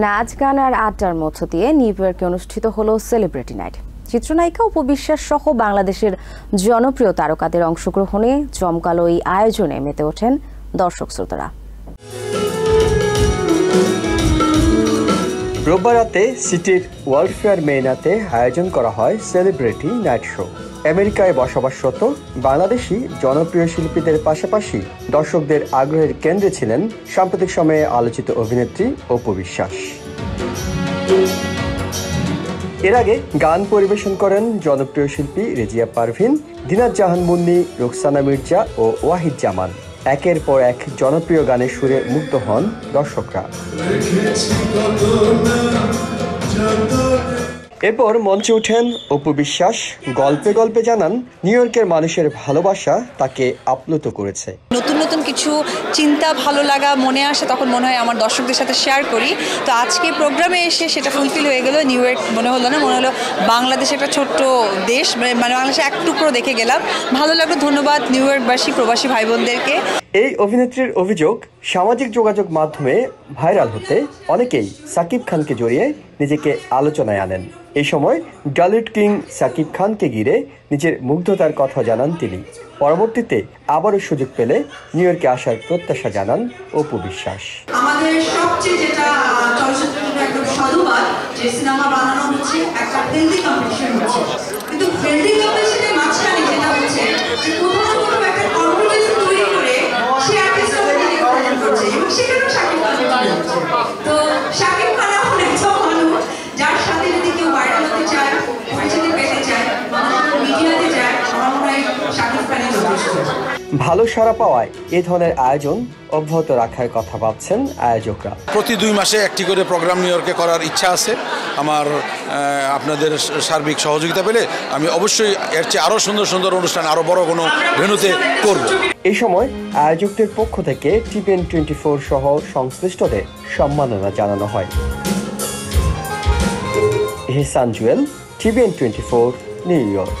নাচ, গান আর আড্ডার মধ্য দিয়ে নিউ ইয়র্কে অনুষ্ঠিত হলো সেলিব্রিটি নাইট। চিত্রনায়িকা উপবিশ্বাস সহ বাংলাদেশের জনপ্রিয় তারকাদের অংশগ্রহণে জমকালো এই আয়োজনে মেতে ওঠেন দর্শক শ্রোতারা। রোববার রাতে সিটির ওয়ার্ল্ডফেয়ার মেইনাতে আয়োজন করা হয় সেলিব্রিটি নাইট শো। আমেরিকায় বসবাসরত বাংলাদেশি জনপ্রিয় শিল্পীদের পাশাপাশি দর্শকদের আগ্রহের কেন্দ্রে ছিলেন সাম্প্রতিক সময়ে আলোচিত অভিনেত্রী অপু বিশ্বাস। এর আগে গান পরিবেশন করেন জনপ্রিয় শিল্পী রেজিয়া পারভিন দিনাত জাহান মুন্নি, রুকসানা মির্জা ও ওয়াহিদ জামান। একের পর এক জনপ্রিয় গানে সুরে মুগ্ধ হন দর্শকরা। এরপর মঞ্চে ওঠেন অপু বিশ্বাস। গল্পে গল্পে জানান, নিউ ইয়র্কের মানুষের ভালোবাসা তাকে আপ্লুত করেছে। নতুন নতুন কিছু চিন্তা, ভালো লাগা, মনে আসে, তখন মনে হয় আমার দর্শকদের সাথে শেয়ার করি। তো আজকে প্রোগ্রামে এসে সেটা ফুলফিল হয়ে গেল, নিউ ইয়র্ক মনে হলো না, মনে হলো বাংলাদেশ একটা ছোট্ট দেশ মানে বাংলাদেশে এক টুকরো দেখে গেলাম। ভালো লাগল, ধন্যবাদ, নিউ ইয়র্কবাসী, প্রবাসী ভাই বোনদেরকে এই অভিনেত্রীর অভিযোগ সামাজিক যোগাযোগ মাধ্যমে ভাইরাল হতে অনেকেই সাকিব খানকে জড়িয়ে নিজেকে আলোচনায় আনেন। এই সময় ডালিট কিং সাকিব খানকে ঘিরে নিজের মুগ্ধতার কথা জানান তিনি। পরবর্তীতে আবারও সুযোগ পেলে নিউ ইয়র্কে আসার প্রত্যাশা জানান অপু বিশ্বাস। আমাদের সবচেয়ে যেটা একদম যে সিনেমা chega a não ভালো সাড়া পাওয়ায় এ ধরনের আয়োজন অব্যাহত রাখার কথা ভাবছেন আয়োজকরা। প্রতি দুই মাসে একটি করে প্রোগ্রাম নিউ ইয়র্কে করার ইচ্ছা আছে। আমার আপনাদের সার্বিক সহযোগিতা পেলে আমি অবশ্যই এর চেয়ে আরও সুন্দর সুন্দর অনুষ্ঠান আরও বড় কোনো ভেনুতে করব। এই সময় আয়োজকদের পক্ষ থেকে টিপেন টোয়েন্টি ফোর সহ সংশ্লিষ্টদের সম্মাননা জানানো হয়। হিসান Jewel TVN twenty four New York.